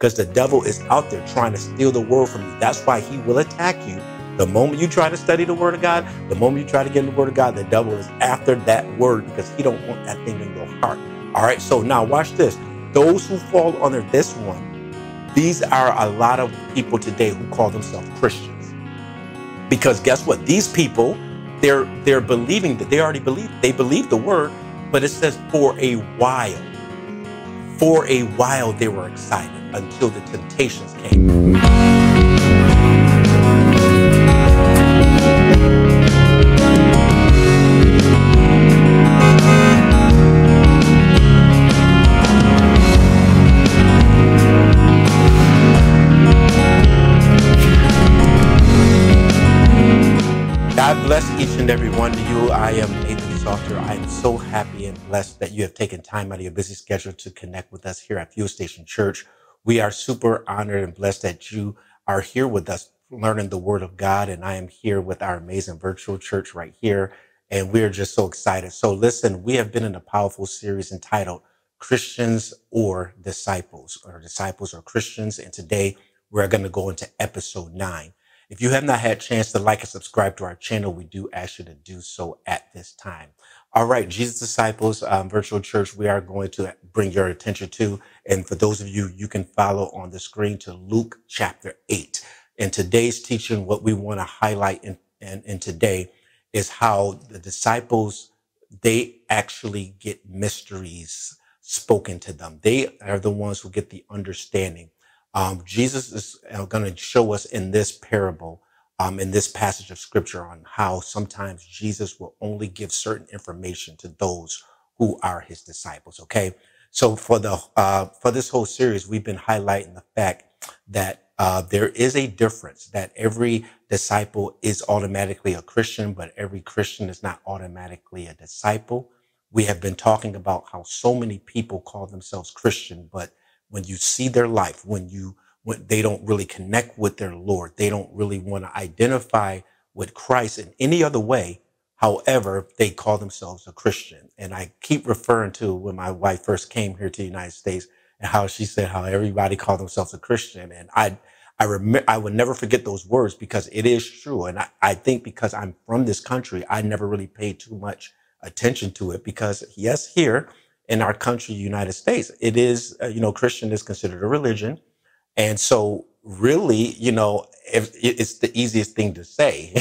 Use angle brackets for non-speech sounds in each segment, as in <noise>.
because the devil is out there trying to steal the word from you. That's why he will attack you. The moment you try to study the word of God, the moment you try to get in the word of God, the devil is after that word because he don't want that thing in your heart. All right. So now watch this. Those who fall under this one, these are a lot of people today who call themselves Christians. Because guess what? These people, they're they're believing that they already believe they believe the word, but it says for a while. For a while they were excited until the temptations came. God bless each and every one of you. I am Nathan Salter. I am so happy and blessed that you have taken time out of your busy schedule to connect with us here at Fuel Station Church. We are super honored and blessed that you are here with us learning the Word of God. And I am here with our amazing virtual church right here. And we're just so excited. So listen, we have been in a powerful series entitled Christians or Disciples, or Disciples or Christians. And today we're going to go into episode nine. If you have not had a chance to like and subscribe to our channel, we do ask you to do so at this time. All right, Jesus Disciples um, Virtual Church, we are going to bring your attention to, and for those of you, you can follow on the screen to Luke chapter 8. In today's teaching, what we want to highlight in, in, in today is how the disciples, they actually get mysteries spoken to them. They are the ones who get the understanding. Um, Jesus is going to show us in this parable, um, in this passage of scripture, on how sometimes Jesus will only give certain information to those who are his disciples. Okay, so for the uh, for this whole series, we've been highlighting the fact that uh, there is a difference. That every disciple is automatically a Christian, but every Christian is not automatically a disciple. We have been talking about how so many people call themselves Christian, but when you see their life, when you when they don't really connect with their Lord, they don't really want to identify with Christ in any other way. However, they call themselves a Christian. And I keep referring to when my wife first came here to the United States and how she said how everybody called themselves a Christian. And I, I remember, I would never forget those words because it is true. And I, I think because I'm from this country, I never really paid too much attention to it because yes, here in our country, United States. It is, uh, you know, Christian is considered a religion. And so really, you know, if, it's the easiest thing to say,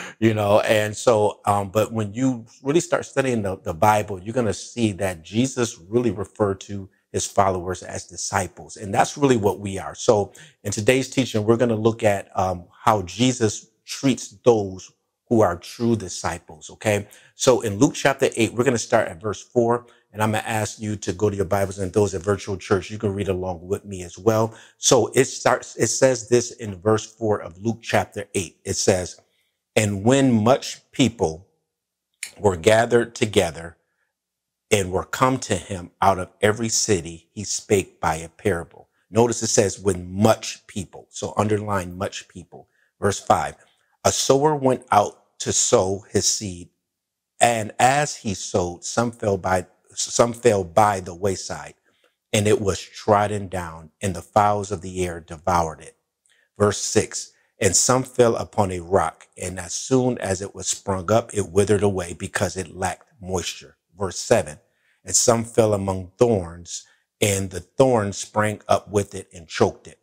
<laughs> you know, and so, um, but when you really start studying the, the Bible, you're going to see that Jesus really referred to his followers as disciples. And that's really what we are. So in today's teaching, we're going to look at um, how Jesus treats those who are true disciples. Okay. So in Luke chapter eight, we're going to start at verse four and I'm going to ask you to go to your Bibles and those at virtual church, you can read along with me as well. So it starts, it says this in verse four of Luke chapter eight. It says, and when much people were gathered together and were come to him out of every city, he spake by a parable. Notice it says when much people. So underline much people. Verse five, a sower went out to sow his seed. And as he sowed, some fell by some fell by the wayside, and it was trodden down, and the fowls of the air devoured it. Verse 6 And some fell upon a rock, and as soon as it was sprung up, it withered away because it lacked moisture. Verse 7 And some fell among thorns, and the thorns sprang up with it and choked it.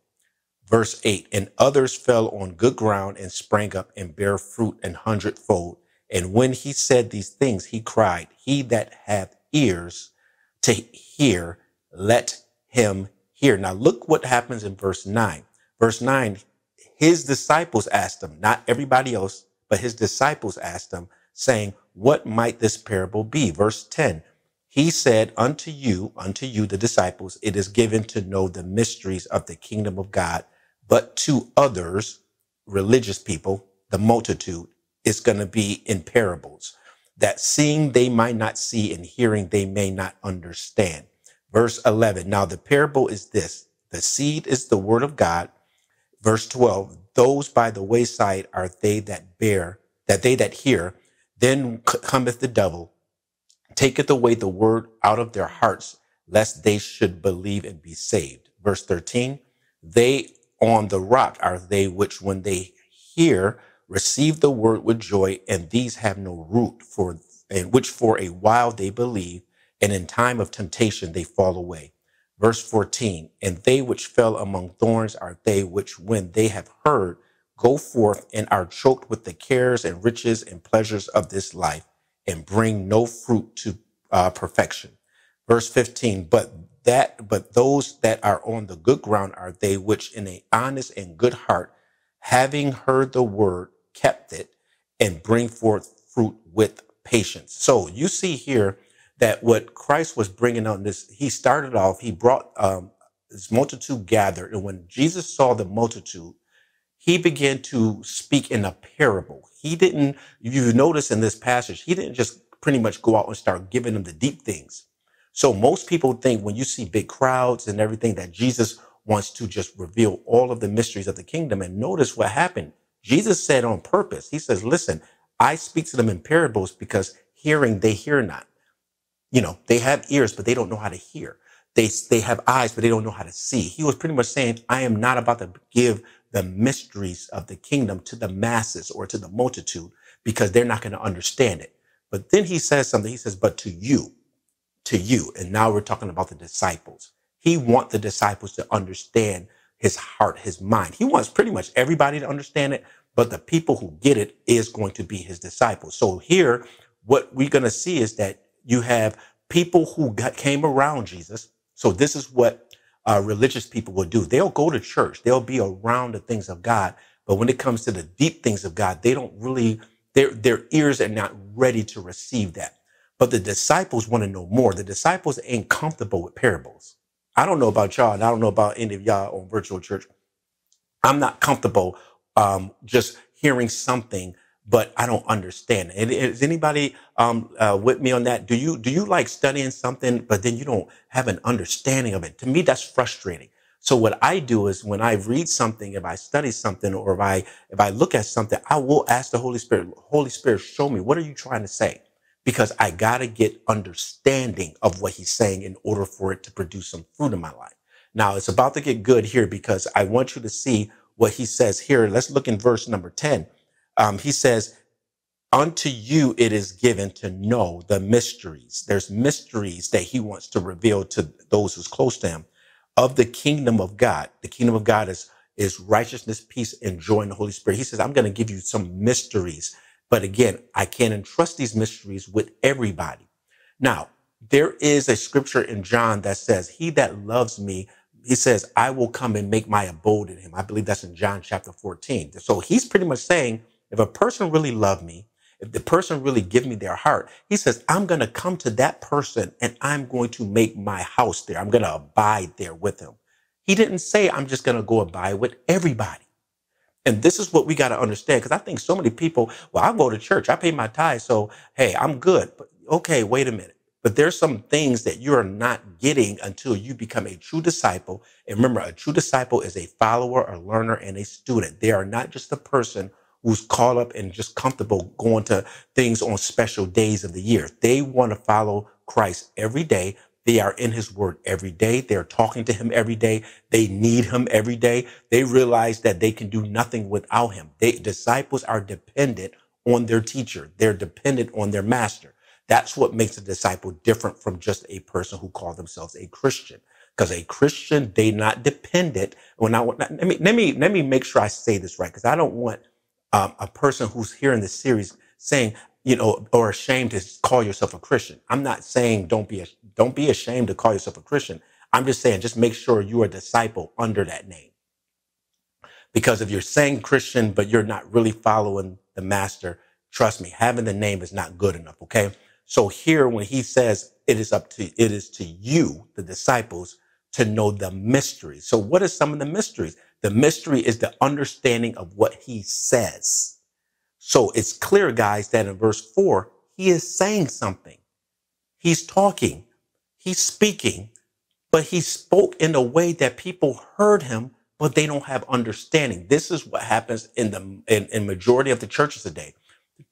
Verse 8 And others fell on good ground and sprang up and bare fruit an hundredfold. And when he said these things, he cried, He that hath ears to hear, let him hear. Now look what happens in verse 9. Verse 9, his disciples asked him, not everybody else, but his disciples asked him, saying, What might this parable be? Verse 10, he said, Unto you, unto you, the disciples, it is given to know the mysteries of the kingdom of God, but to others, religious people, the multitude, it's going to be in parables that seeing they might not see and hearing they may not understand. Verse 11. Now the parable is this. The seed is the word of God. Verse 12. Those by the wayside are they that bear, that they that hear. Then cometh the devil, taketh away the word out of their hearts, lest they should believe and be saved. Verse 13. They on the rock are they which, when they hear, receive the word with joy, and these have no root for, which for a while they believe, and in time of temptation they fall away. Verse 14, and they which fell among thorns are they which, when they have heard, go forth and are choked with the cares and riches and pleasures of this life and bring no fruit to uh, perfection. Verse 15, but that, but those that are on the good ground are they which in a honest and good heart, having heard the word, kept it and bring forth fruit with patience. So you see here that what Christ was bringing on this, he started off, he brought um, this multitude gathered. And when Jesus saw the multitude, he began to speak in a parable. He didn't, you notice in this passage, he didn't just pretty much go out and start giving them the deep things. So most people think when you see big crowds and everything that Jesus wants to just reveal all of the mysteries of the kingdom. And notice what happened. Jesus said on purpose, he says, listen, I speak to them in parables because hearing they hear not. You know, they have ears, but they don't know how to hear. They, they have eyes, but they don't know how to see. He was pretty much saying, I am not about to give the mysteries of the kingdom to the masses or to the multitude because they're not going to understand it. But then he says something. He says, but to you, to you. And now we're talking about the disciples. He wants the disciples to understand his heart, his mind. He wants pretty much everybody to understand it, but the people who get it is going to be his disciples. So here, what we're going to see is that you have people who got, came around Jesus. So this is what uh, religious people will do. They'll go to church. They'll be around the things of God. But when it comes to the deep things of God, they don't really, their, their ears are not ready to receive that. But the disciples want to know more. The disciples ain't comfortable with parables. I don't know about y'all, and I don't know about any of y'all on virtual church. I'm not comfortable um, just hearing something, but I don't understand. And is anybody um, uh, with me on that? Do you do you like studying something, but then you don't have an understanding of it? To me, that's frustrating. So what I do is when I read something, if I study something, or if I if I look at something, I will ask the Holy Spirit, Holy Spirit, show me what are you trying to say because I got to get understanding of what he's saying in order for it to produce some fruit in my life. Now it's about to get good here because I want you to see what he says here. Let's look in verse number 10. Um, he says, unto you it is given to know the mysteries. There's mysteries that he wants to reveal to those who's close to him of the kingdom of God. The kingdom of God is, is righteousness, peace, and joy in the Holy Spirit. He says, I'm going to give you some mysteries but again, I can't entrust these mysteries with everybody. Now, there is a scripture in John that says, he that loves me, he says, I will come and make my abode in him. I believe that's in John chapter 14. So he's pretty much saying, if a person really loved me, if the person really give me their heart, he says, I'm going to come to that person and I'm going to make my house there. I'm going to abide there with him. He didn't say, I'm just going to go abide with everybody. And this is what we got to understand because I think so many people, well, I go to church, I pay my tithe, so hey, I'm good. But okay, wait a minute. But there's some things that you're not getting until you become a true disciple. And remember, a true disciple is a follower, a learner, and a student. They are not just a person who's caught up and just comfortable going to things on special days of the year. They want to follow Christ every day. They are in his word every day. They're talking to him every day. They need him every day. They realize that they can do nothing without him. They, disciples are dependent on their teacher. They're dependent on their master. That's what makes a disciple different from just a person who calls themselves a Christian. Because a Christian, they not dependent. When I let me let me let me make sure I say this right, because I don't want um, a person who's here in this series saying, you know, or ashamed to call yourself a Christian. I'm not saying don't be don't be ashamed to call yourself a Christian. I'm just saying just make sure you're a disciple under that name. Because if you're saying Christian but you're not really following the master, trust me, having the name is not good enough, okay? So here when he says it is up to it is to you, the disciples, to know the mysteries. So what are some of the mysteries? The mystery is the understanding of what he says. So it's clear, guys, that in verse four, he is saying something. He's talking, he's speaking, but he spoke in a way that people heard him, but they don't have understanding. This is what happens in the in, in majority of the churches today.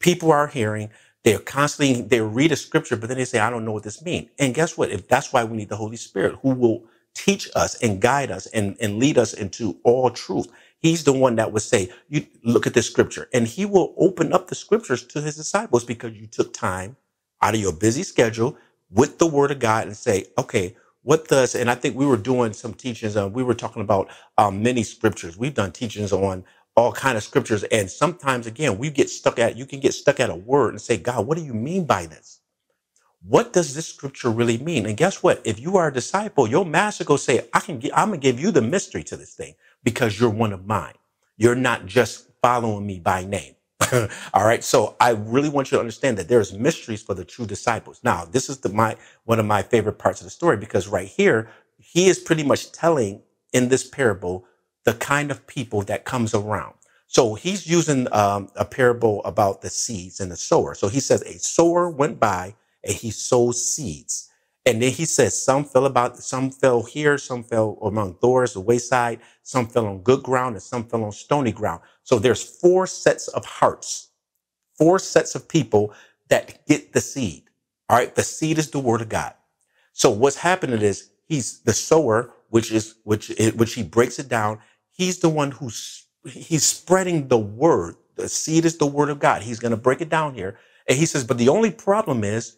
People are hearing, they're constantly they read a scripture, but then they say, I don't know what this means. And guess what? If that's why we need the Holy Spirit, who will teach us and guide us and, and lead us into all truth. He's the one that would say, you look at this scripture and he will open up the scriptures to his disciples because you took time out of your busy schedule with the word of God and say, okay, what does, and I think we were doing some teachings on, we were talking about um, many scriptures. We've done teachings on all kind of scriptures. And sometimes again, we get stuck at, you can get stuck at a word and say, God, what do you mean by this? What does this scripture really mean? And guess what? If you are a disciple, your master go say, I can I'm gonna give you the mystery to this thing because you're one of mine. You're not just following me by name. <laughs> All right. So I really want you to understand that there's mysteries for the true disciples. Now, this is the, my, one of my favorite parts of the story because right here, he is pretty much telling in this parable the kind of people that comes around. So he's using um, a parable about the seeds and the sower. So he says a sower went by and he sowed seeds. And then he says some fell about, some fell here, some fell among thorns, the wayside, some fell on good ground, and some fell on stony ground. So there's four sets of hearts, four sets of people that get the seed. All right. The seed is the word of God. So what's happening is he's the sower, which is, which, which he breaks it down. He's the one who's, he's spreading the word. The seed is the word of God. He's going to break it down here. And he says, but the only problem is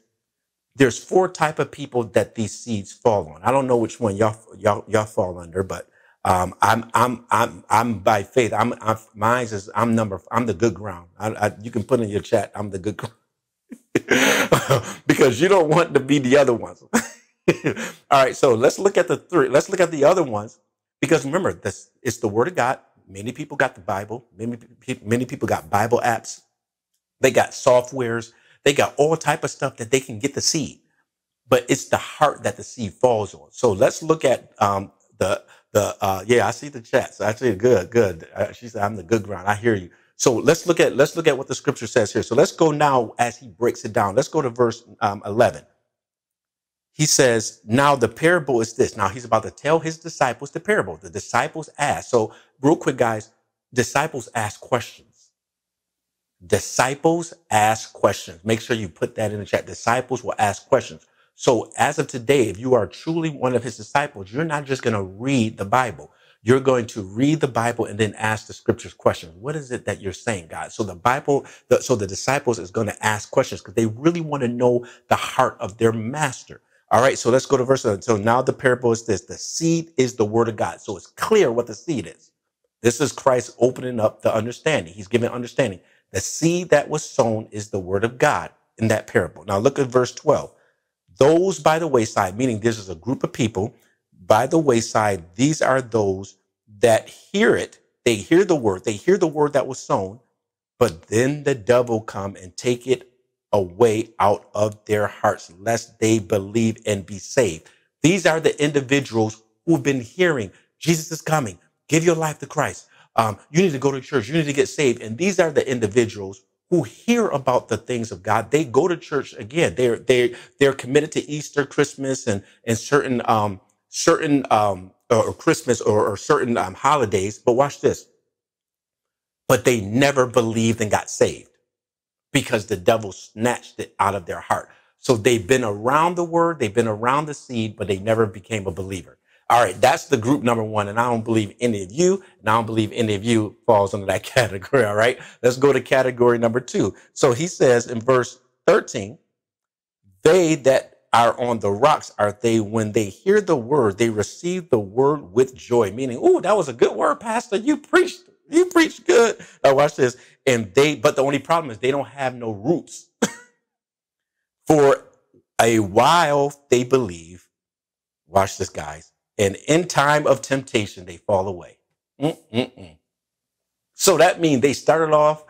there's four type of people that these seeds fall on. I don't know which one y'all y'all y'all fall under, but um, I'm I'm I'm I'm by faith. I'm, I'm mine is I'm number I'm the good ground. I, I, you can put in your chat. I'm the good ground <laughs> because you don't want to be the other ones. <laughs> All right, so let's look at the three. Let's look at the other ones because remember this it's the word of God. Many people got the Bible. Many many people got Bible apps. They got softwares they got all type of stuff that they can get the seed, but it's the heart that the seed falls on. So let's look at um, the the uh, yeah. I see the chat. chats. Actually, good, good. Uh, she said, "I'm the good ground." I hear you. So let's look at let's look at what the scripture says here. So let's go now as he breaks it down. Let's go to verse um, 11. He says, "Now the parable is this." Now he's about to tell his disciples the parable. The disciples ask. So real quick, guys, disciples ask questions. Disciples ask questions. Make sure you put that in the chat. Disciples will ask questions. So as of today, if you are truly one of his disciples, you're not just going to read the Bible. You're going to read the Bible and then ask the scriptures questions. What is it that you're saying, God? So the Bible, the, so the disciples is going to ask questions because they really want to know the heart of their master. All right. So let's go to verse 11. So now the parable is this. The seed is the word of God. So it's clear what the seed is. This is Christ opening up the understanding. He's giving understanding. The seed that was sown is the word of God in that parable. Now look at verse 12. Those by the wayside, meaning this is a group of people by the wayside, these are those that hear it. They hear the word, they hear the word that was sown, but then the devil come and take it away out of their hearts, lest they believe and be saved. These are the individuals who've been hearing Jesus is coming. Give your life to Christ. Um, you need to go to church. You need to get saved. And these are the individuals who hear about the things of God. They go to church again. They're they they're committed to Easter, Christmas, and and certain um certain um or Christmas or, or certain um, holidays. But watch this. But they never believed and got saved because the devil snatched it out of their heart. So they've been around the word, they've been around the seed, but they never became a believer. All right, that's the group number one. And I don't believe any of you, and I don't believe any of you falls under that <laughs> category. All right, let's go to category number two. So he says in verse 13, they that are on the rocks are they when they hear the word, they receive the word with joy, meaning, oh, that was a good word, Pastor. You preached, you preached good. Now watch this. And they, but the only problem is they don't have no roots. <laughs> For a while they believe, watch this, guys and in time of temptation, they fall away. Mm-mm-mm. So that means they started off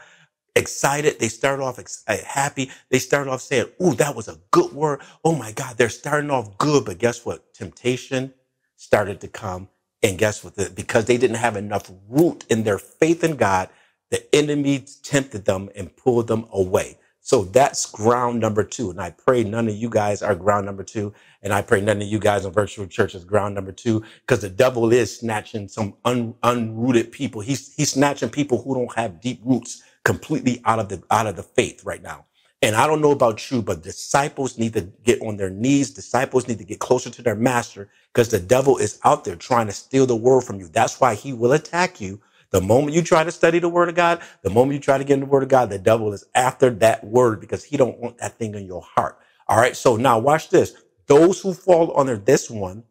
excited. They started off ex- uh, happy. They started off saying, Ooh, that was a good word. Oh my God, they're starting off good. But guess what? Temptation started to come. And guess what? Because they didn't have enough root in their faith in God, the enemy tempted them and pulled them away. So that's ground number two. And I pray none of you guys are ground number two. And I pray none of you guys in virtual church is ground number two because the devil is snatching some un, unrooted people. He's, he's snatching people who don't have deep roots completely out of the, out of the faith right now. And I don't know about you, but disciples need to get on their knees. Disciples need to get closer to their master because the devil is out there trying to steal the word from you. That's why he will attack you. The moment you try to study the word of God, the moment you try to get in the word of God, the devil is after that word because he don't want that thing in your heart. All right. So now watch this. Those who fall under this one,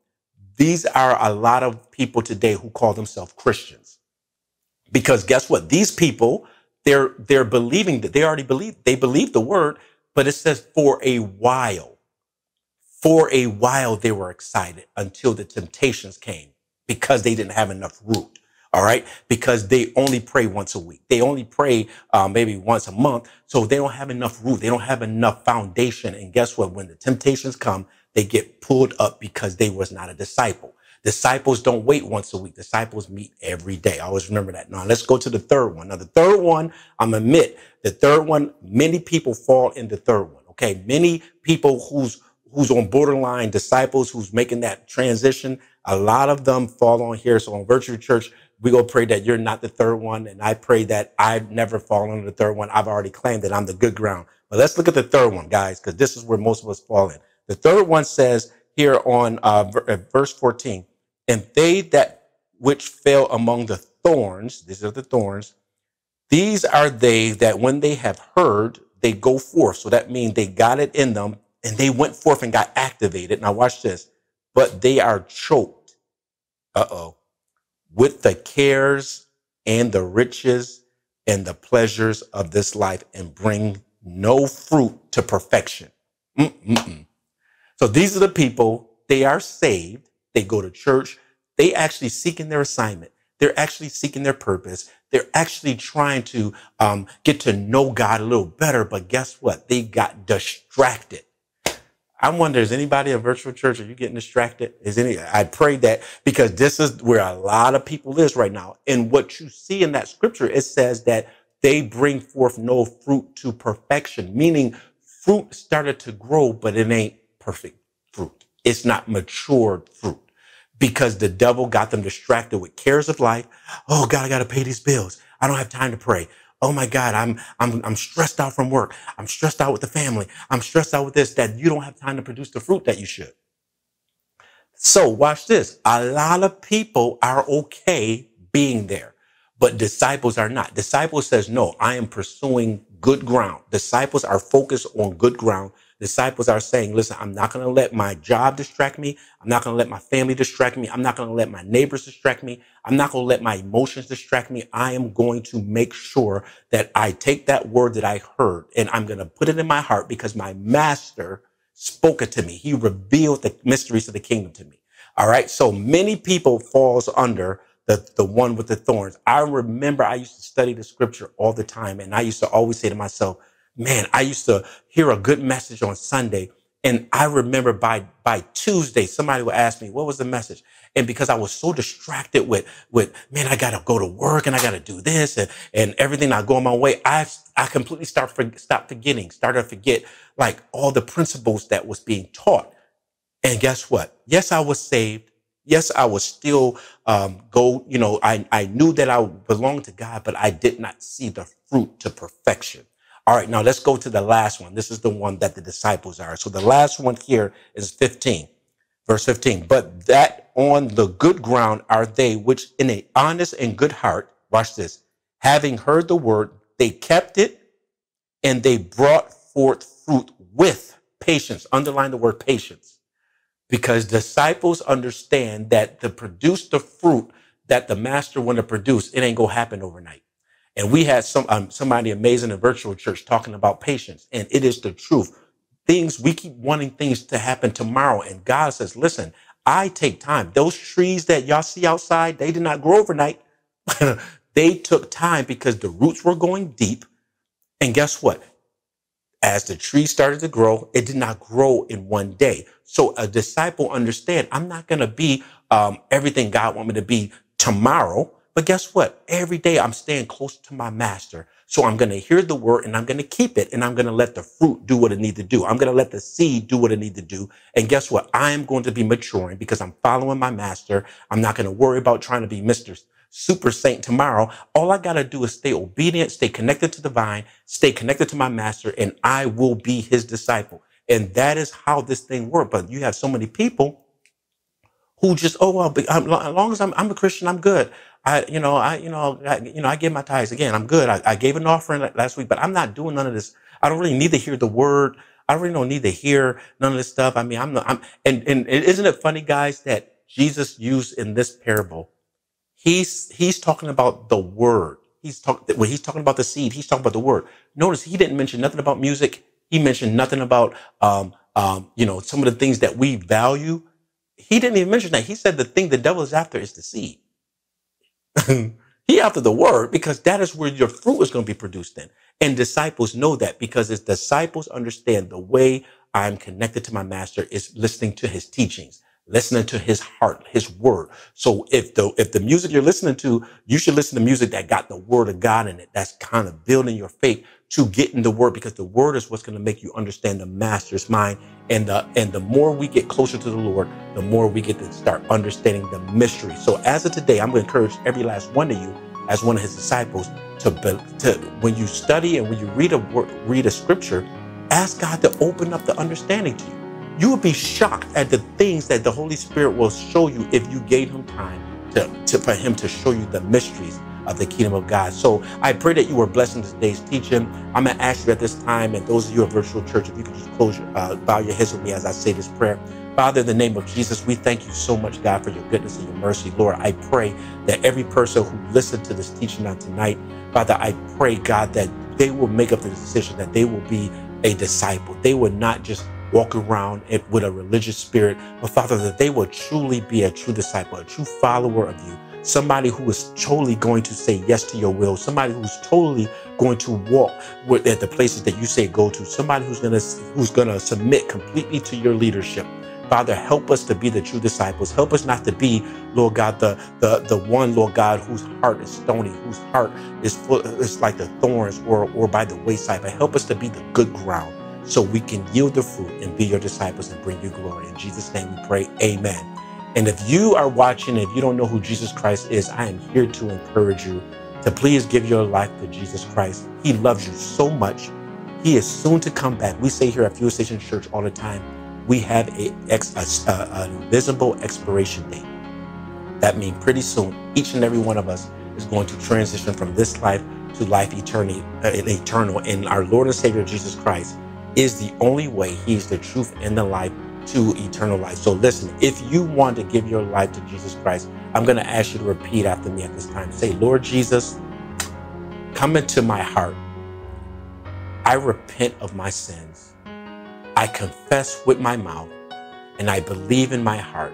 these are a lot of people today who call themselves Christians. Because guess what? These people, they're, they're believing that they already believe, they believe the word, but it says for a while. For a while, they were excited until the temptations came because they didn't have enough root. All right. Because they only pray once a week. They only pray uh, maybe once a month. So they don't have enough root. They don't have enough foundation. And guess what? When the temptations come, they get pulled up because they was not a disciple. Disciples don't wait once a week. Disciples meet every day. I always remember that. Now let's go to the third one. Now the third one, I'm admit the third one, many people fall in the third one. Okay. Many people who's, who's on borderline disciples, who's making that transition. A lot of them fall on here. So on virtual church, we go pray that you're not the third one. And I pray that I've never fallen on the third one. I've already claimed that I'm the good ground. But let's look at the third one, guys, because this is where most of us fall in. The third one says here on uh, uh verse 14, and they that which fell among the thorns, these are the thorns, these are they that when they have heard, they go forth. So that means they got it in them and they went forth and got activated. Now watch this. But they are choked. Uh oh. With the cares and the riches and the pleasures of this life and bring no fruit to perfection. Mm-mm-mm. So these are the people, they are saved. They go to church. They actually seeking their assignment. They're actually seeking their purpose. They're actually trying to um, get to know God a little better. But guess what? They got distracted. I wonder, is anybody at virtual church? Are you getting distracted? Is any, I pray that because this is where a lot of people is right now. And what you see in that scripture, it says that they bring forth no fruit to perfection, meaning fruit started to grow, but it ain't perfect fruit. It's not matured fruit because the devil got them distracted with cares of life. Oh God, I got to pay these bills. I don't have time to pray. Oh my God, I'm, I'm, I'm stressed out from work. I'm stressed out with the family. I'm stressed out with this, that you don't have time to produce the fruit that you should. So watch this. A lot of people are okay being there, but disciples are not. Disciples says, no, I am pursuing good ground. Disciples are focused on good ground disciples are saying, listen, I'm not going to let my job distract me. I'm not going to let my family distract me. I'm not going to let my neighbors distract me. I'm not going to let my emotions distract me. I am going to make sure that I take that word that I heard and I'm going to put it in my heart because my master spoke it to me. He revealed the mysteries of the kingdom to me. All right. So many people falls under the, the one with the thorns. I remember I used to study the scripture all the time and I used to always say to myself, man, I used to hear a good message on Sunday. And I remember by, by Tuesday, somebody would ask me, what was the message? And because I was so distracted with, with, man, I got to go to work and I got to do this and, and everything I go on my way, I, I completely start, for, stop forgetting, started to forget like all the principles that was being taught. And guess what? Yes, I was saved. Yes, I was still, um, go, you know, I, I knew that I belonged to God, but I did not see the fruit to perfection. All right, now let's go to the last one. This is the one that the disciples are. So the last one here is 15, verse 15. But that on the good ground are they which in a honest and good heart, watch this, having heard the word, they kept it and they brought forth fruit with patience. Underline the word patience. Because disciples understand that to produce the fruit that the master want to produce, it ain't gonna happen overnight. And we had some um, somebody amazing in virtual church talking about patience, and it is the truth. Things we keep wanting things to happen tomorrow, and God says, "Listen, I take time. Those trees that y'all see outside, they did not grow overnight. <laughs> they took time because the roots were going deep. And guess what? As the tree started to grow, it did not grow in one day. So a disciple understand, I'm not going to be um, everything God want me to be tomorrow. But guess what? Every day I'm staying close to my master. So I'm going to hear the word and I'm going to keep it and I'm going to let the fruit do what it needs to do. I'm going to let the seed do what it needs to do. And guess what? I am going to be maturing because I'm following my master. I'm not going to worry about trying to be Mr. super saint tomorrow. All I got to do is stay obedient, stay connected to the vine, stay connected to my master, and I will be his disciple. And that is how this thing works. But you have so many people who just, oh, well, as long as I'm, I'm a Christian, I'm good. I, you know, I, you know, I, you know, I give my tithes again. I'm good. I, I gave an offering last week, but I'm not doing none of this. I don't really need to hear the word. I really don't need to hear none of this stuff. I mean, I'm, not, I'm, and, and isn't it funny, guys, that Jesus used in this parable? He's, he's talking about the word. He's talking, when he's talking about the seed, he's talking about the word. Notice he didn't mention nothing about music. He mentioned nothing about, um, um, you know, some of the things that we value. He didn't even mention that. He said the thing the devil is after is the seed. <laughs> he after the word because that is where your fruit is going to be produced in. And disciples know that because as disciples understand the way I'm connected to my master is listening to his teachings, listening to his heart, his word. So if the, if the music you're listening to, you should listen to music that got the word of God in it. That's kind of building your faith to get in the word because the word is what's going to make you understand the master's mind. And the, and the more we get closer to the Lord, the more we get to start understanding the mystery. So as of today, I'm going to encourage every last one of you as one of his disciples to, to when you study and when you read a word, read a scripture, ask God to open up the understanding to you. You will be shocked at the things that the Holy Spirit will show you if you gave him time to, to for him to show you the mysteries of the kingdom of God. So I pray that you were blessed in today's teaching. I'm going to ask you at this time, and those of you at virtual church, if you could just close your, uh, bow your heads with me as I say this prayer. Father, in the name of Jesus, we thank you so much, God, for your goodness and your mercy. Lord, I pray that every person who listened to this teaching on tonight, Father, I pray, God, that they will make up the decision that they will be a disciple. They will not just walk around it with a religious spirit, but Father, that they will truly be a true disciple, a true follower of you, somebody who is totally going to say yes to your will, somebody who's totally going to walk with, at the places that you say go to, somebody who's gonna who's gonna submit completely to your leadership. Father, help us to be the true disciples. Help us not to be, Lord God, the the the one, Lord God, whose heart is stony, whose heart is full, is like the thorns or or by the wayside. But help us to be the good ground, so we can yield the fruit and be your disciples and bring you glory. In Jesus' name, we pray. Amen. And if you are watching, if you don't know who Jesus Christ is, I am here to encourage you to please give your life to Jesus Christ. He loves you so much. He is soon to come back. We say here at Fuel Station Church all the time we have a, a, a, visible expiration date. That means pretty soon, each and every one of us is going to transition from this life to life eternity, uh, eternal. And our Lord and Savior Jesus Christ is the only way. He's the truth and the life to eternal life. So listen, if you want to give your life to Jesus Christ, I'm going to ask you to repeat after me at this time. Say, Lord Jesus, come into my heart. I repent of my sins. I confess with my mouth and I believe in my heart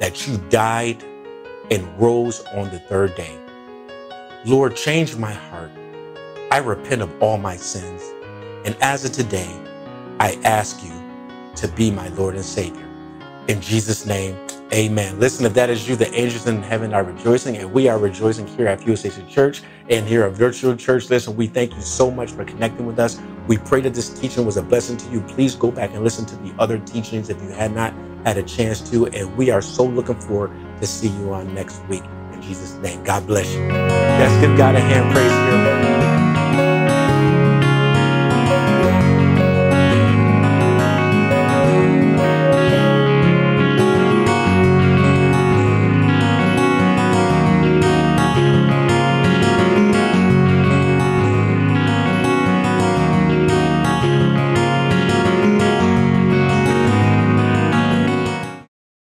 that you died and rose on the third day. Lord, change my heart. I repent of all my sins. And as of today, I ask you to be my Lord and Savior. In Jesus' name, Amen. Listen, if that is you, the angels in heaven are rejoicing, and we are rejoicing here at Fuel Station Church and here at Virtual Church. Listen, we thank you so much for connecting with us. We pray that this teaching was a blessing to you. Please go back and listen to the other teachings if you had not had a chance to. And we are so looking forward to see you on next week. In Jesus' name, God bless you. Let's give God a hand praise here.